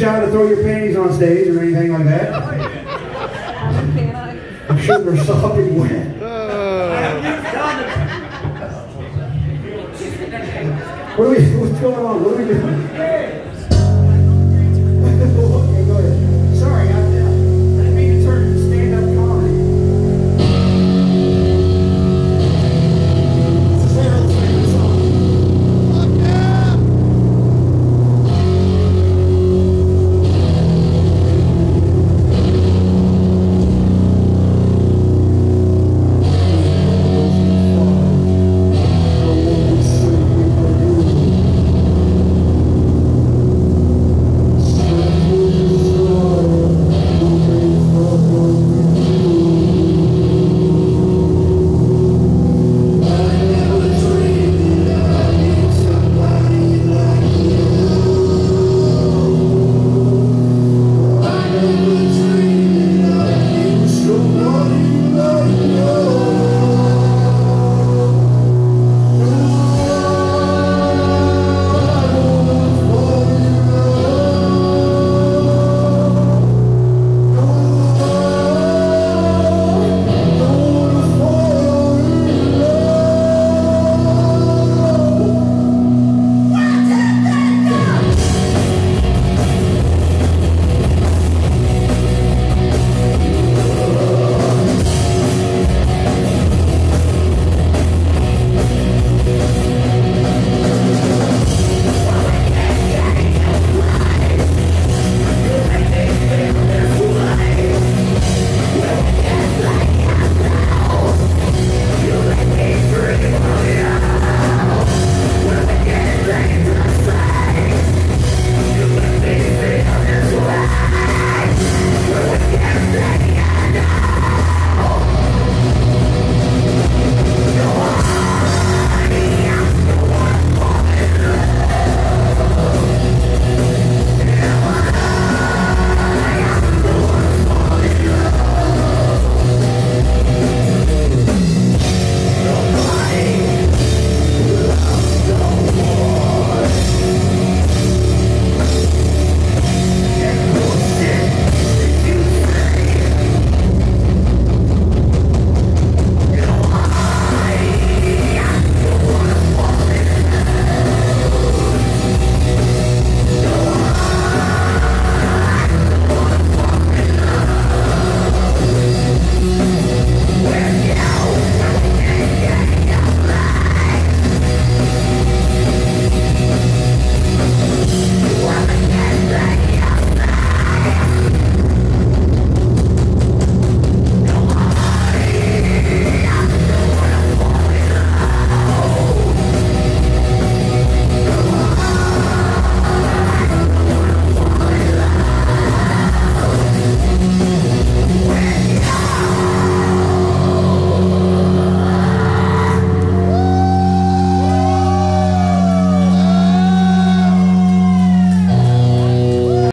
Shot to throw your panties on stage or anything like that. Oh, I'm sure they're sopping wet. Uh. What are we, what's going on? What are we doing?